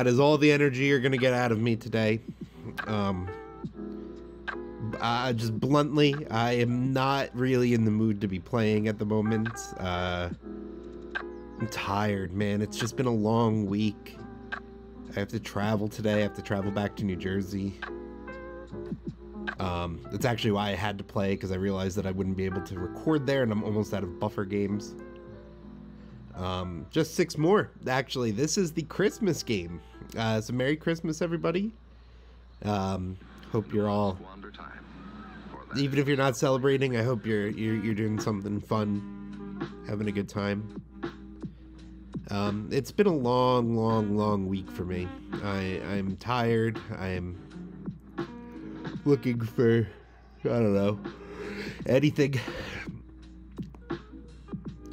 that is all the energy you're gonna get out of me today. Um, uh, just bluntly, I am not really in the mood to be playing at the moment. Uh, I'm tired, man. It's just been a long week. I have to travel today. I have to travel back to New Jersey. Um, that's actually why I had to play because I realized that I wouldn't be able to record there, and I'm almost out of buffer games. Um, just six more. Actually, this is the Christmas game. Uh, so Merry Christmas, everybody. Um, hope you're all, even if you're not celebrating, I hope you're you're, you're doing something fun, having a good time. Um, it's been a long, long, long week for me. I I'm tired. I'm looking for I don't know anything.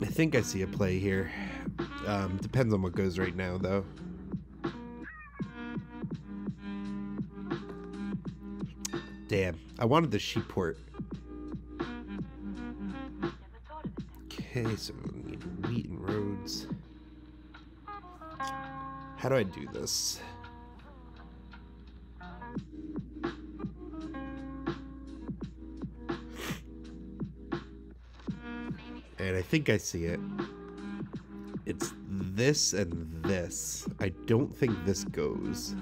I think I see a play here. Um, depends on what goes right now, though. Damn, I wanted the sheep port. Okay, so we need wheat and roads. How do I do this? And I think I see it. It's this and this. I don't think this goes.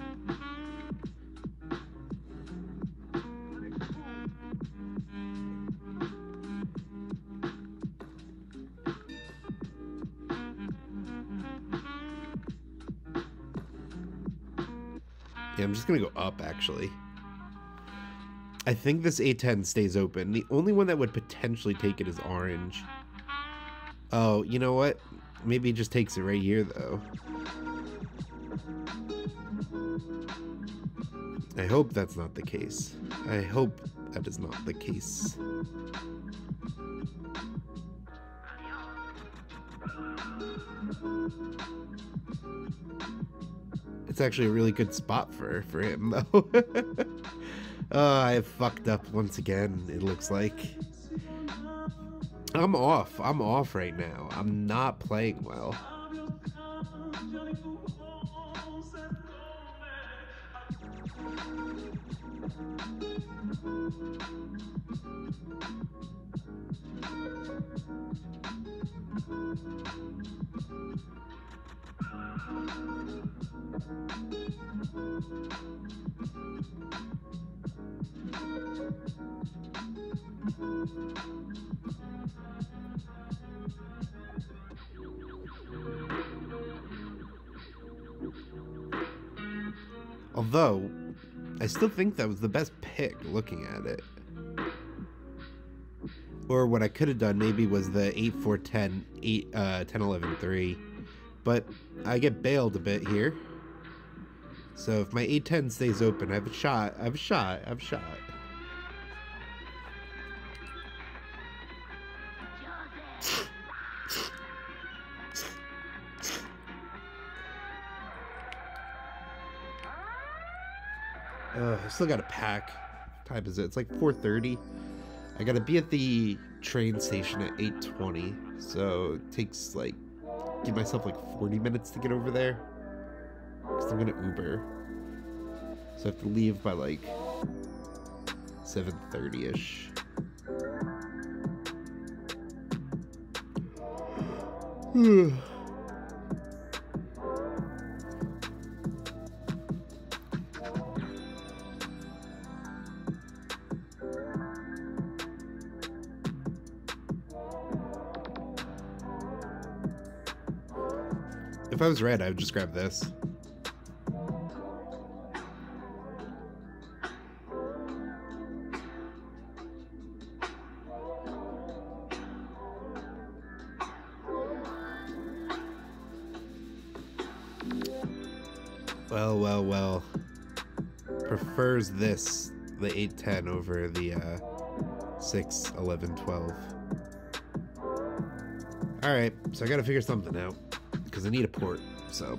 Yeah, I'm just gonna go up actually. I think this A10 stays open. The only one that would potentially take it is orange. Oh, you know what? Maybe it just takes it right here, though. I hope that's not the case. I hope that is not the case. It's actually a really good spot for, for him, though. oh, I fucked up once again, it looks like. I'm off. I'm off right now. I'm not playing well. Although, I still think that was the best pick looking at it. Or what I could have done maybe was the 8 4 10 8 uh 10 11 3. But I get bailed a bit here. So if my A10 stays open, I have a shot. I have a shot. I have a shot. I still got a pack. What time is it? It's like 4:30. I gotta be at the train station at 8:20, so it takes like give myself like 40 minutes to get over there. I'm gonna Uber, so I have to leave by like 7:30 ish. If I was red, I would just grab this. prefers this, the eight ten over the uh, 6 11 12. Alright, so I gotta figure something out. Because I need a port, so.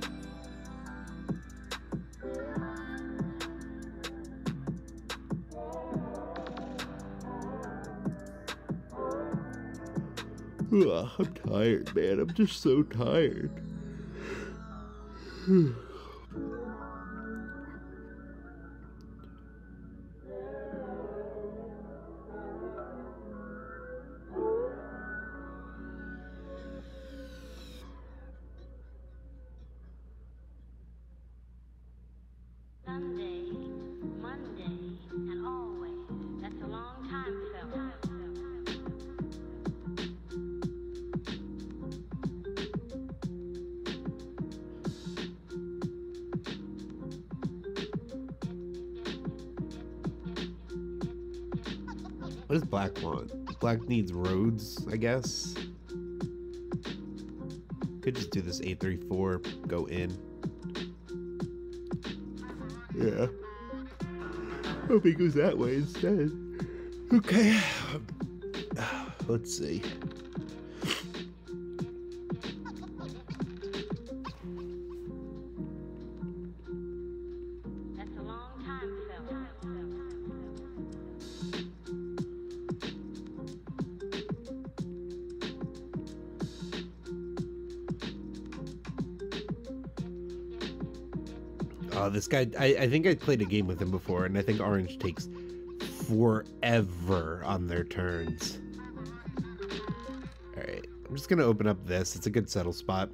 Ugh, I'm tired, man. I'm just so tired. Needs roads, I guess. Could just do this 834, go in. Yeah. Hope he goes that way instead. Okay. Let's see. Guy, I, I think I played a game with him before, and I think Orange takes forever on their turns. Alright, I'm just going to open up this. It's a good settle spot.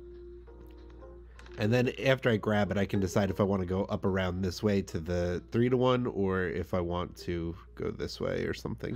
And then after I grab it, I can decide if I want to go up around this way to the 3 to 1 or if I want to go this way or something.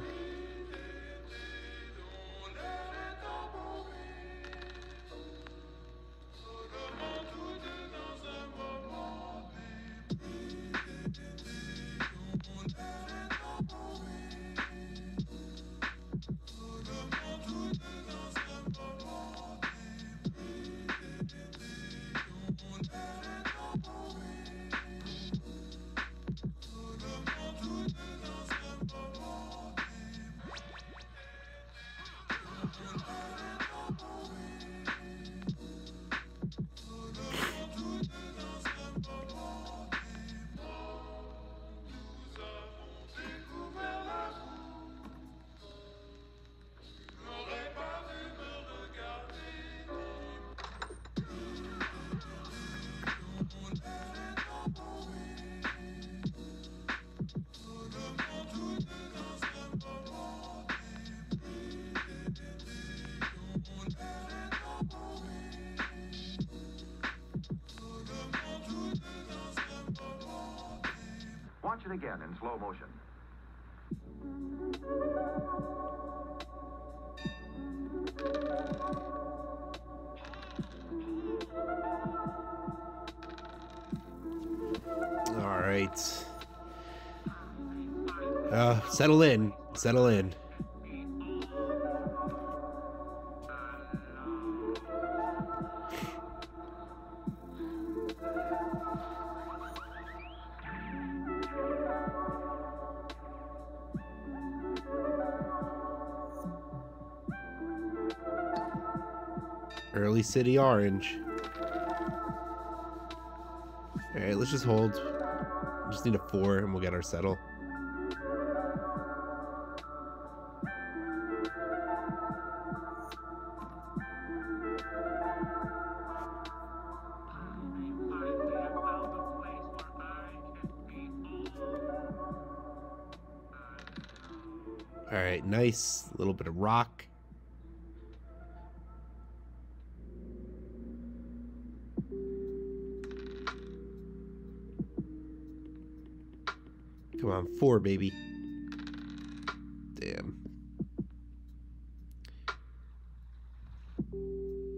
It again in slow motion. Alright. Uh, settle in. Settle in. Early City Orange. Alright, let's just hold. Just need a four and we'll get our settle. Alright, nice. A little bit of rock. Four, baby. Damn.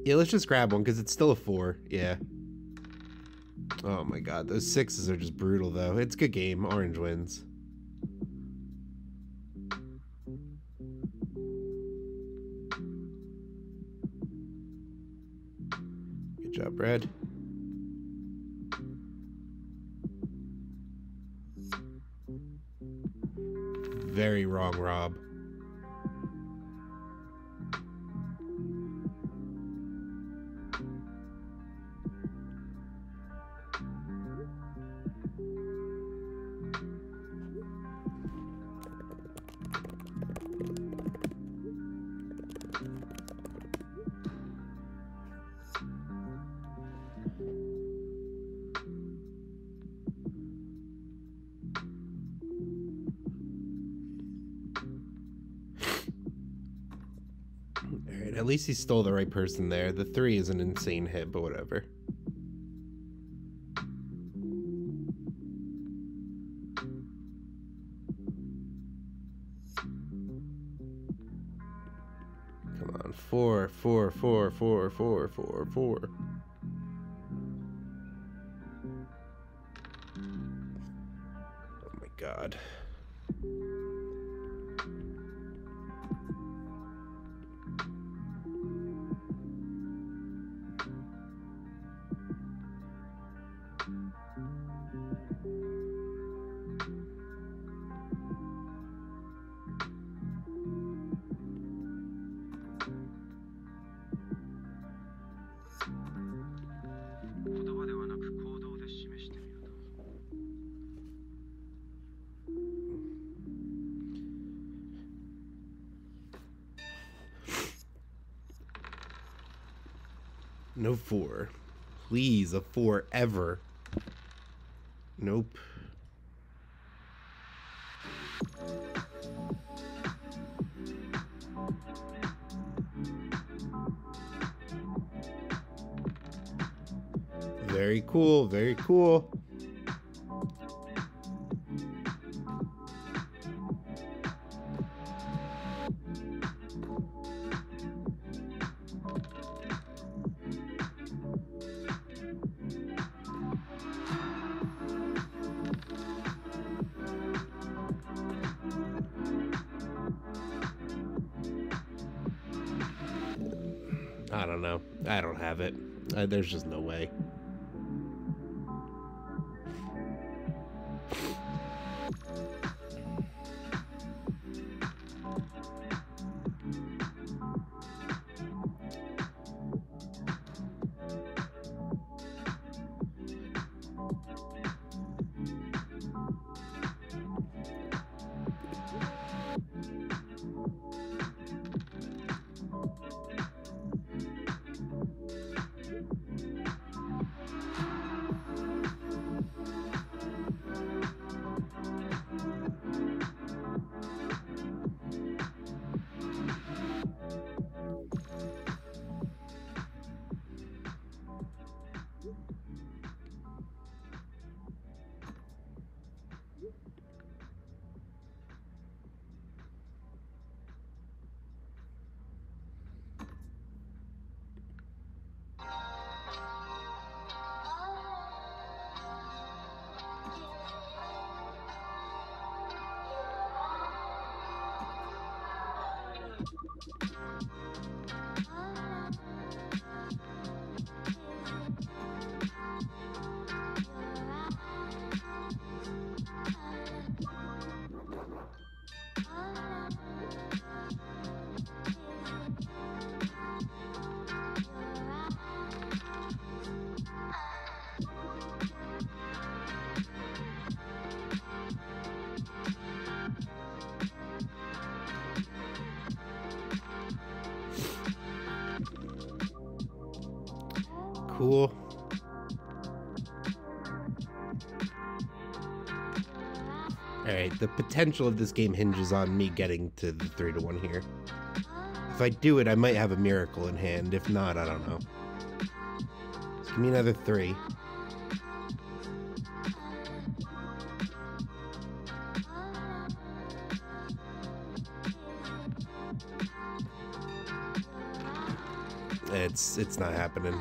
Yeah, let's just grab one because it's still a four. Yeah. Oh my god, those sixes are just brutal though. It's a good game. Orange wins. Good job, Brad. Very wrong, Rob. Least he stole the right person there. The three is an insane hit, but whatever. Come on, four, four, four, four, four, four, four. Oh my god. No four. Please, a four ever. Nope. Very cool, very cool. There's just no way. Cool. Alright, the potential of this game hinges on me getting to the 3 to 1 here. If I do it, I might have a miracle in hand. If not, I don't know. Just give me another 3. It's it's not happening.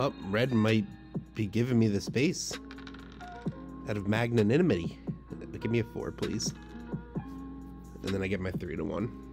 Oh, red might be giving me the space. Out of magnanimity. Give me a four, please. And then I get my three to one.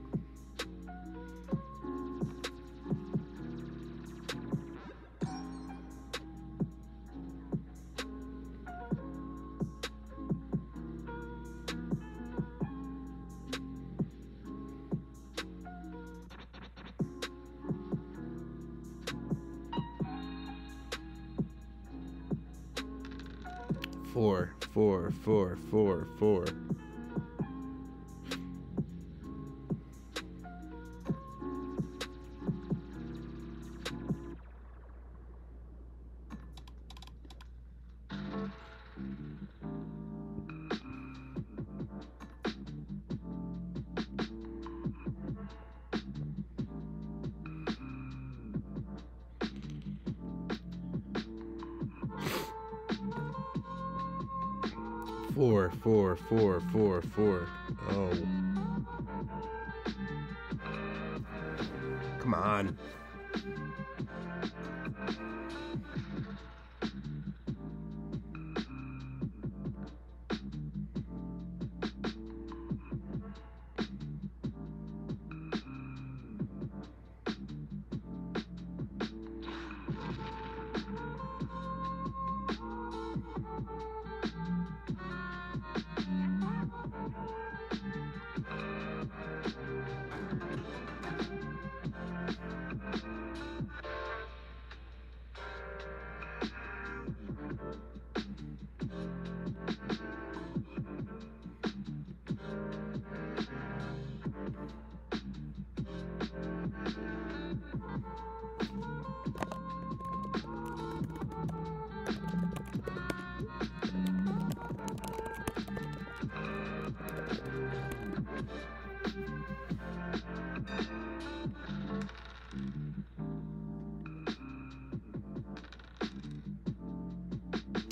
Four, four, four, four, four. Oh. Come on.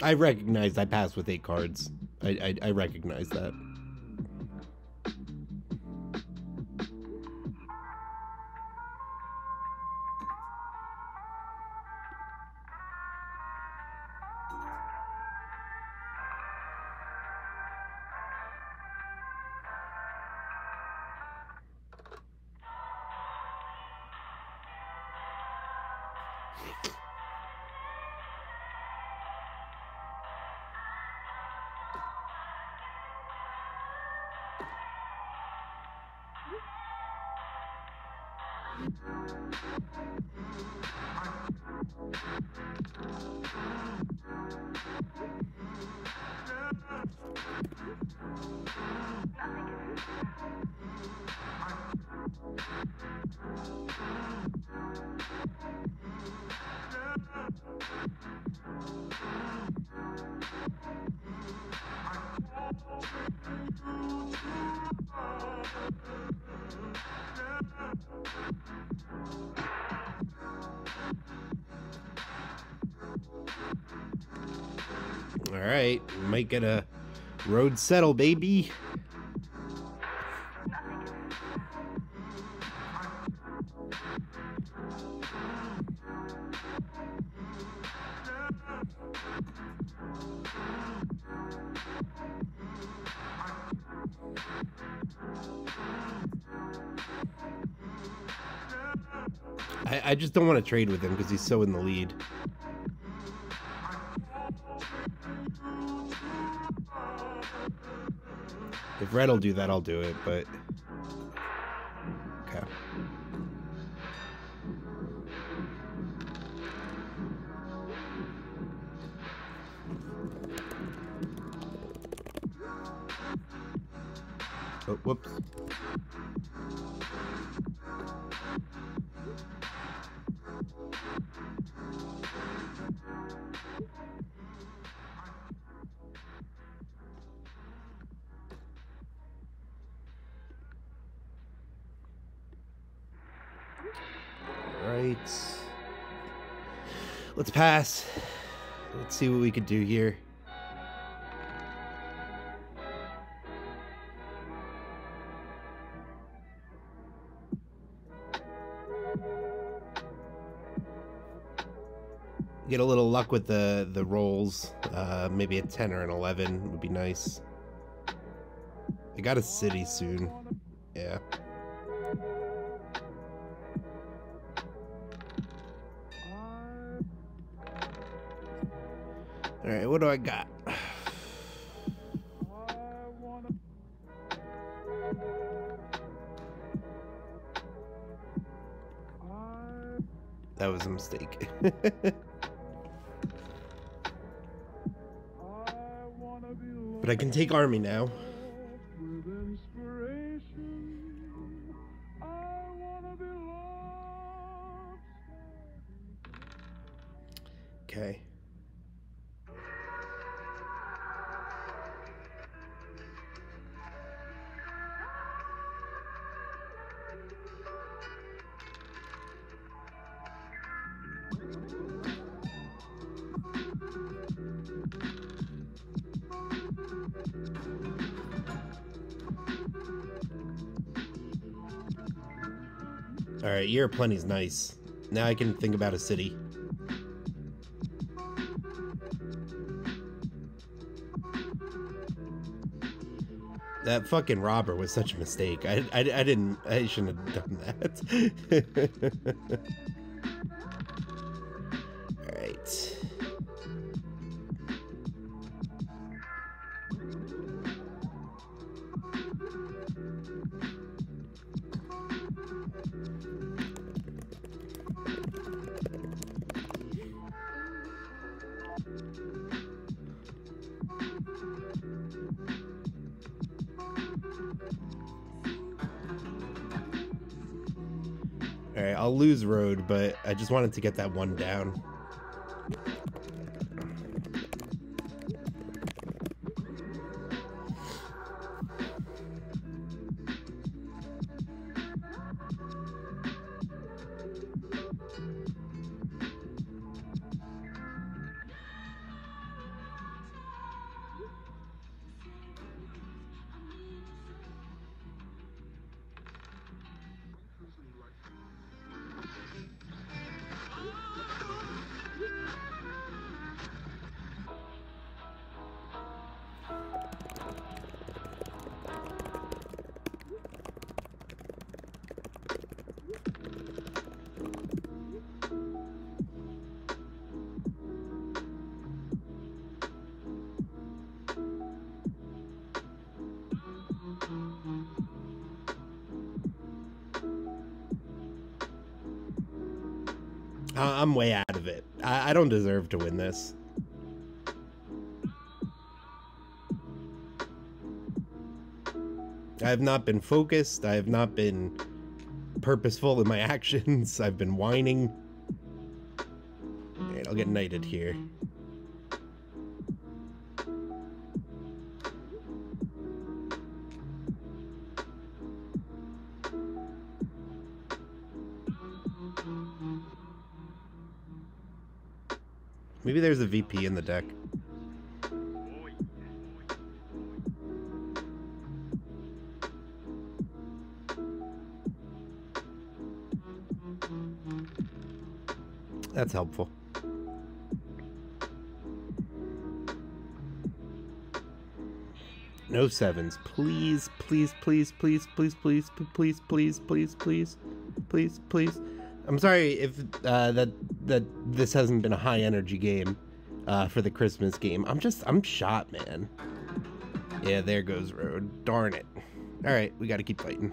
I recognize I passed with eight cards. I, I, I recognize that. All right, might get a road settle, baby. I, I just don't want to trade with him because he's so in the lead. If Red will do that, I'll do it, but... Let's pass. Let's see what we could do here. Get a little luck with the the rolls. Uh, maybe a 10 or an 11 would be nice. I got a city soon. All right, what do I got? That was a mistake. But I can take army now. Year plenty's nice. Now I can think about a city. That fucking robber was such a mistake. I, I, I didn't. I shouldn't have done that. road, but I just wanted to get that one down. I- I'm way out of it. I, I don't deserve to win this. I have not been focused. I have not been purposeful in my actions. I've been whining. Alright, I'll get knighted here. Maybe there's a VP in the deck. That's helpful. No sevens. Please, please, please, please, please, please, please, please, please, please, please, please. I'm sorry if uh, that that this hasn't been a high energy game uh, for the Christmas game. I'm just I'm shot, man. Yeah, there goes road. Darn it. All right, we got to keep fighting.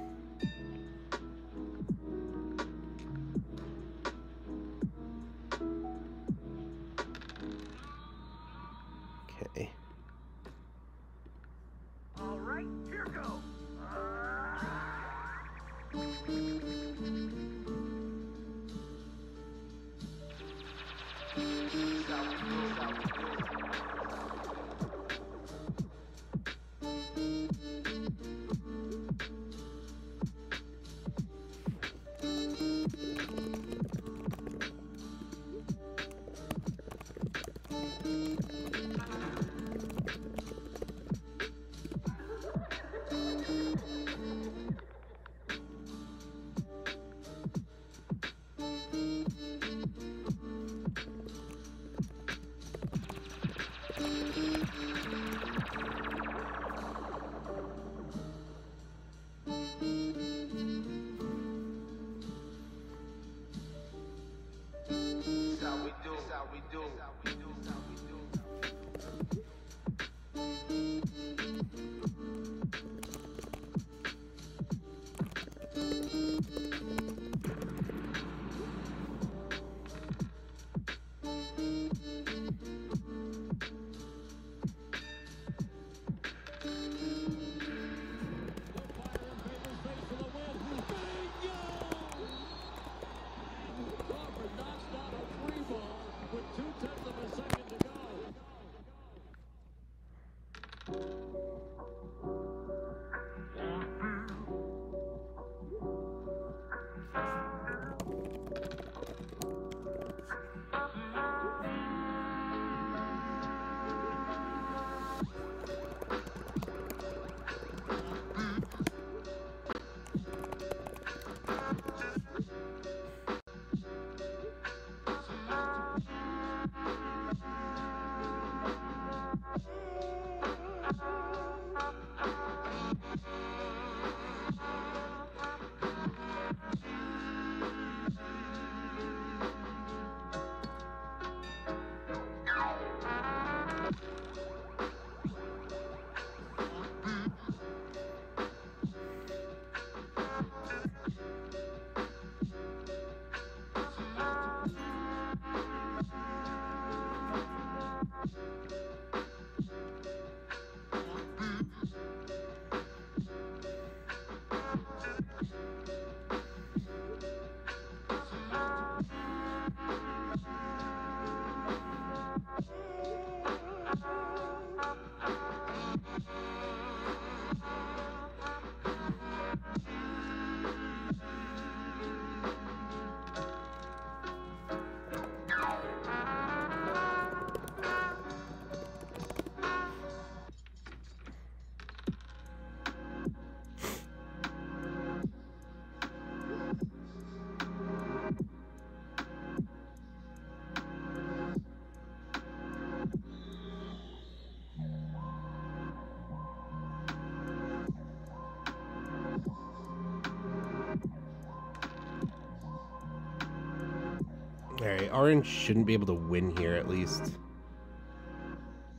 Alright, Orange shouldn't be able to win here at least.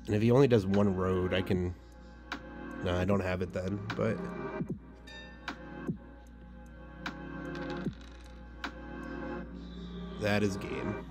And if he only does one road, I can... No, I don't have it then, but... That is game.